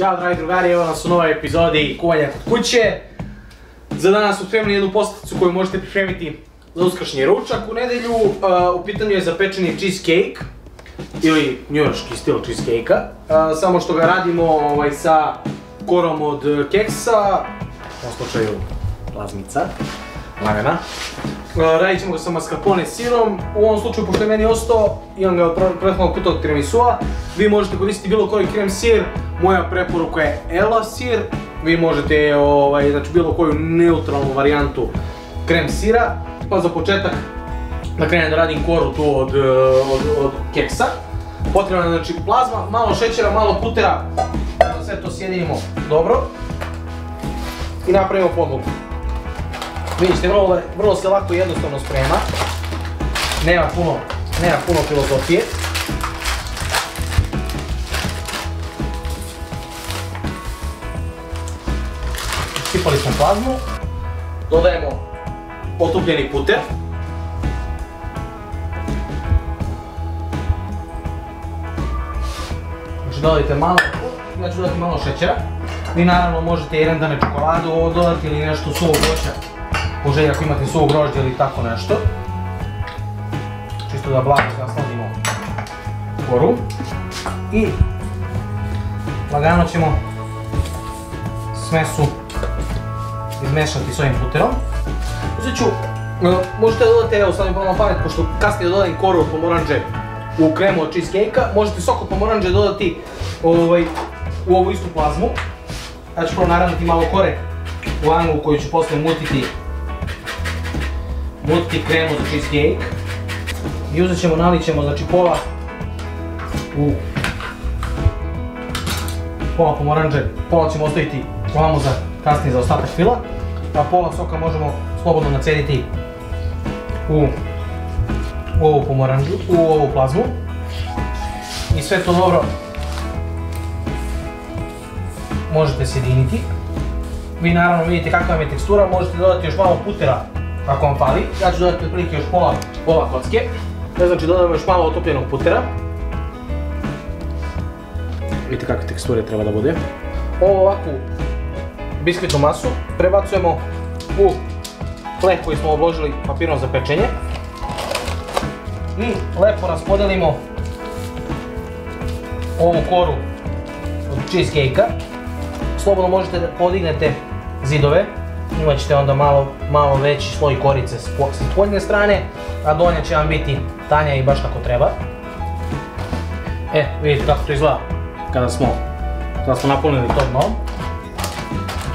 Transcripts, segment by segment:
Ćao dragi drugari, evo nas u novoj epizodi Kuvanja kod kuće. Za danas smo spremili jednu poslasticu koju možete pripremiti za uskršnji ručak. U nedelju uh, u pitanju je zapečeni cheesecake ili njujorški stil cheesecake-a. Uh, samo što ga radimo ovaj, sa korom od keksa, u ovom slučaju plazmica, lagana. Uh, radit ćemo ga sa mascarpone sirom, u ovom slučaju pošto je meni ostao, imam ga od prethodnog puta od tiramisu'a, vi možete koristiti bilo koji krem sir, moja preporuka je Ela sir, vi možete ovaj, znači, bilo koju neutralnu varijantu krem sira, pa za početak da krenem da radim koru tu od, od, od keksa. Potrebna je znači plazma, malo šećera, malo putera, da sve to sjedinimo dobro i napravimo podlogu. Vidite, vrlo, se lako i jednostavno sprema. Nema puno filozofije. Sipali smo plazmu. Dodajemo otupljeni puter. Znači dodajte malo, ja ću malo šećera. Vi naravno možete jedan dane čokoladu dodati ili nešto suvog voća. Po želji ako imate suvog grožđa ili tako nešto. Čisto da blago nasladimo koru. I lagano ćemo smesu izmešati s ovim puterom. Uzet ću, možete da dodate, evo stavim malo pamet, pošto kasnije dodajem koru pomoranđe u kremu od cheesecake-a, možete sok od pomoranđe dodati ovaj, u ovu istu plazmu. Ja ću prvo naravniti malo kore u anglu koju ću posle mutiti mutiti kremu za cheesecake. I uzet ćemo, nalit ćemo znači pola u pola pomoranđe, pola ćemo ostaviti ovamo za kasnije za ostatak fila, a pola soka možemo slobodno nacediti u, u ovu pomoranđu, u ovu plazmu. I sve to dobro možete sjediniti. Vi naravno vidite kakva vam je tekstura, možete dodati još malo putera ako vam fali. Ja ću dodati otprilike još pola, pola kocke. To znači dodamo još malo otopljenog putera. Vidite kakve teksture treba da bude. Ovo ovakvu biskvitnu masu prebacujemo u hleb koji smo obložili papirom za pečenje. I lepo raspodelimo ovu koru od cheesecake-a. Slobodno možete da podignete zidove, imat ćete onda malo, malo veći sloj korice s spoljne strane, a donja će vam biti tanja i baš kako treba. E, vidite kako to izgleda kada smo, kada napunili to dno.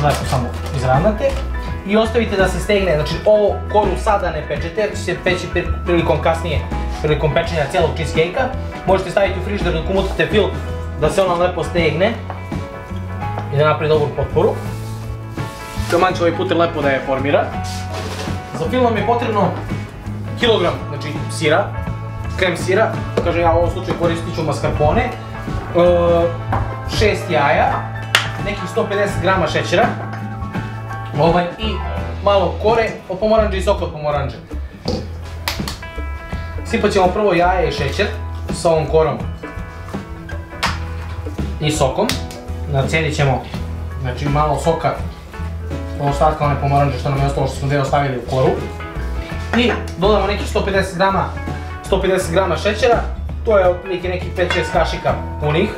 Znači samo izravnate i ostavite da se stegne, znači ovo koru sada ne pečete, jer će se peći prilikom kasnije, prilikom pečenja cijelog cheesecake-a. Možete staviti u frižider dok umutite fil da se ona lepo stegne i da napravi dobru potporu. Taman će ovaj puter lepo da je formira. Za fil nam je potrebno kilogram znači, sira, krem sira, kažem ja u ovom slučaju koristit ću mascarpone, 6 jaja, nekih 150 grama šećera, ovaj, i malo kore od pomoranđe i sok od pomoranđe. Sipat ćemo prvo jaje i šećer sa ovom korom i sokom. Nacijedit ćemo znači, malo soka od ostatka one pomoranđe što nam je ostalo što smo deo stavili u koru. I dodamo nekih 150 grama 150 grama šećera, to je otprilike nekih 5-6 kašika punih.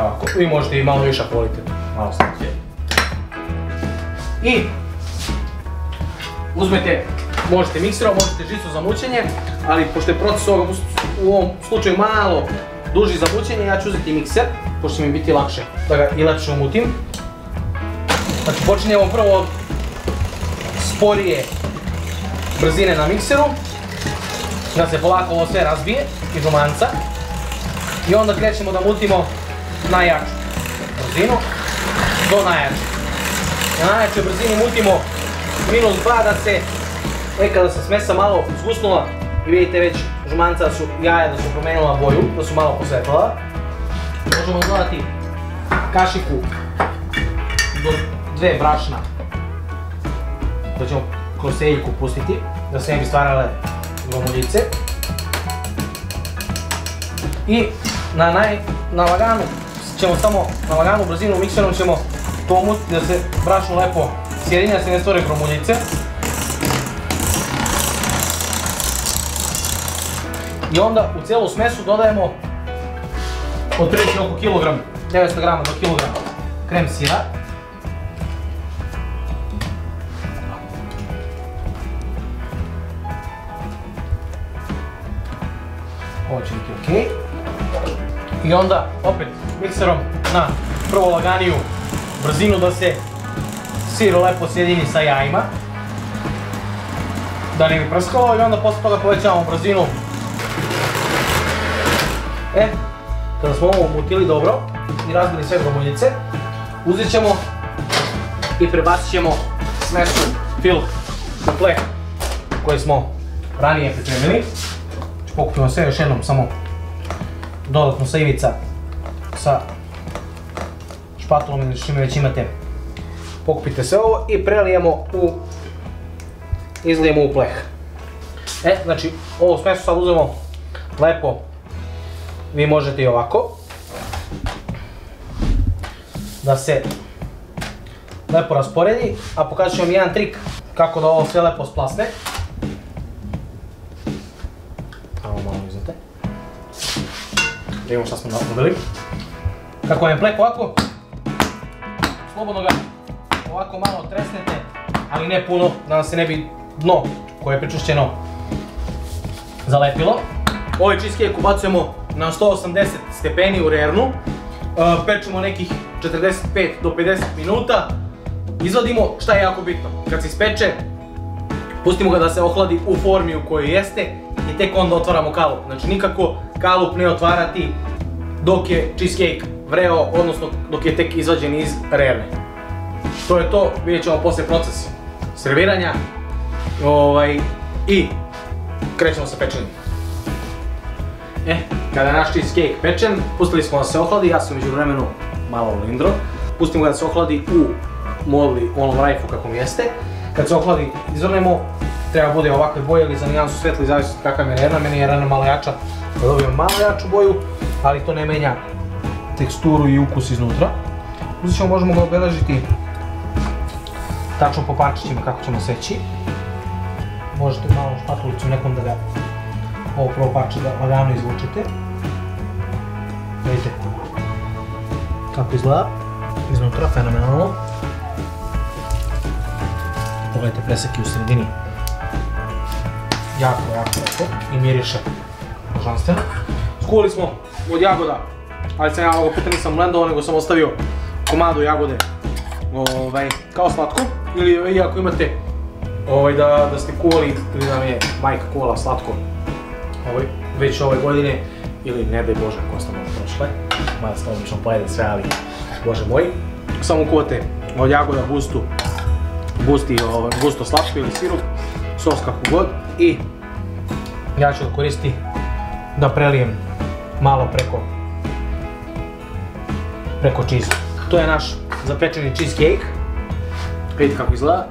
Ovako, vi možete i malo više volite, malo slatke. I uzmete, možete mikserom, možete žicu za mućenje, ali pošto je proces ovoga u ovom slučaju malo duži za mućenje, ja ću uzeti mikser, pošto će mi biti lakše da ga i lepše umutim. Znači počinjemo prvo od sporije brzine na mikseru, da se polako ovo sve razbije iz žumanca i onda krećemo da mutimo najjaču brzinu do najjače. Na najjačoj brzini mutimo minus 2 da se, e kada se smesa malo zgusnula i vidite već žumanca su jaja da su promenila boju, da su malo posvetlala. Možemo dodati kašiku do dve brašna da ćemo kroz seljku pustiti da se ne bi stvarale gomoljice. I na, naj, na laganu ćemo samo na laganu brzinu mikserom ćemo to umutiti da se brašno lepo sjedinja, da se ne stvore gromuljice. I onda u cijelu smesu dodajemo otprilike oko kilogram, 900 grama do kilogram krem sira. Ovo će biti okej. I onda opet mikserom na prvo laganiju brzinu da se sir lepo sjedini sa jajima. Da ne bi prskalo i onda posle toga povećavamo brzinu. E, kada smo ovo umutili dobro i razbili sve gromuljice, uzet ćemo i prebacit ćemo smesu fil pleh koji smo ranije pripremili. Pokupimo sve još jednom samo dodatno sa ivica sa špatulom ili čime već imate. Pokupite sve ovo i prelijemo u, izlijemo u pleh. E, znači, ovu smesu sad uzmemo lepo, vi možete i ovako, da se lepo rasporedi, a pokazat ću vam jedan trik kako da ovo sve lepo splasne. Samo malo izvete. Da vidimo šta smo dobili. Kako vam je plek ovako, slobodno ga ovako malo tresnete, ali ne puno, da nam se ne bi dno koje je pričušćeno zalepilo. Ovaj cheesecake ubacujemo na 180 stepeni u rernu. E, pečemo nekih 45 do 50 minuta. Izvadimo šta je jako bitno. Kad se ispeče, pustimo ga da se ohladi u formi u kojoj jeste i tek onda otvaramo kalup. Znači nikako kalup ne otvarati dok je cheesecake vreo, odnosno dok je tek izvađen iz rerne. To je to, vidjet ćemo poslije proces serviranja ovaj, i krećemo sa pečenjem. E, kada je naš cheesecake pečen, pustili smo da se ohladi, ja sam među vremenu malo lindro. Pustimo ga da se ohladi u modli, u onom rajfu kakvom jeste. Kad se ohladi, izvrnemo, treba bude ovakve boje ili za nijansu svetli, zavisno kakav je rena, meni je rena malo jača, da dobijem malo jaču boju, ali to ne menja teksturu i ukus iznutra. Uzet ćemo, možemo ga obeležiti tačno po parčićima kako ćemo seći. Možete malo špatulicom nekom da ga ovo prvo parče da lagano izvučete. Vidite kako izgleda iznutra, fenomenalno. Pogledajte preseki u sredini. Jako, jako lepo i miriše božanstveno. Skuvali smo od jagoda, ali sam ja ovoga puta nisam blendovao, nego sam ostavio komadu jagode ovaj, kao slatko. Ili ako imate ovaj, da, da ste kuvali ili da mi je majka kuvala slatko ovaj, već ove godine ili ne daj Bože ako možda prošle, mada sam obično pojede sve, ali Bože moj. Samo kuvate od jagoda gustu, gusti, ovaj, gusto slatko ili sirup, sos kako god i ja ću koristiti da prelijem malo preko preko cheese. To je naš zapečeni cheesecake. Vidite kako izgleda.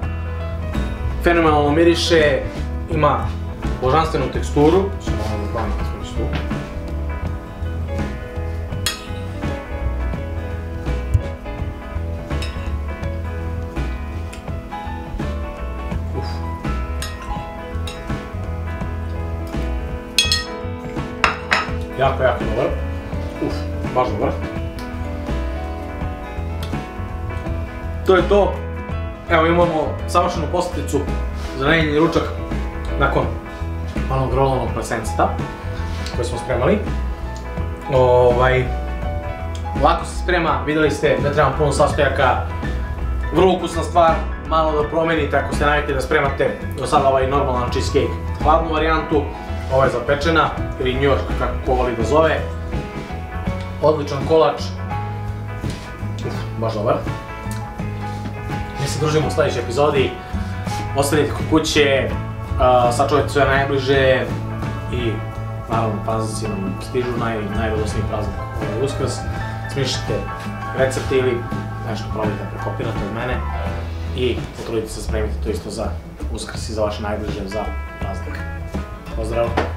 Fenomenalno miriše, ima božanstvenu teksturu. Samo. Jako, jako dobar. Uf, baš dobar. To je to. Evo imamo savršenu posljedicu za nedeljni ručak nakon malog rolanog plasenceta koje smo spremali. Ovaj, lako se sprema, vidjeli ste da trebam puno sastojaka, vrlo ukusna stvar, malo da promenite ako ste navikli da spremate do sada ovaj normalan cheesecake. Hladnu varijantu, ova je zapečena ili New York kako ko voli da zove. Odličan kolač, baš dobar. Mi se družimo u sljedećoj epizodi. Ostanite kod kuće, sačuvajte sve najbliže i naravno praznici nam stižu, naj, najradosniji praznik ovaj uskrs. Smišljate recepte ili nešto probajte da prekopirate od mene i potrudite se spremiti to isto za uskrs i za vaše najbliže za praznik. Pozdrav!